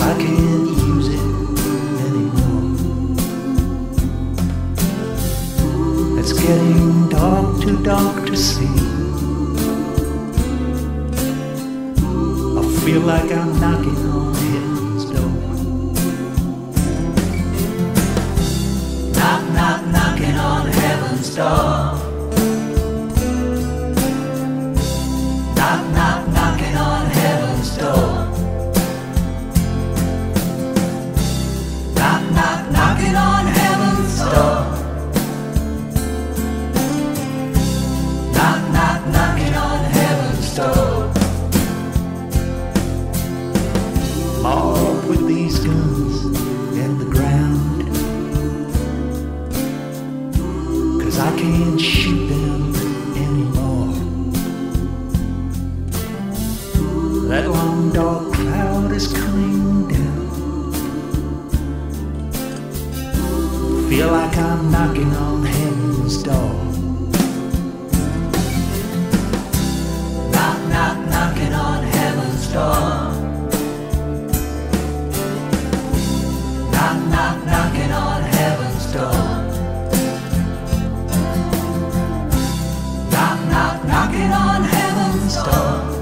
I can't use it anymore. It's getting dark, too dark to see. I feel like I'm knocking on Feel like I'm knocking on heaven's door. Knock, knock, knocking on heaven's door. Knock, knock, knocking on heaven's door. Knock, knock, knocking on heaven's door.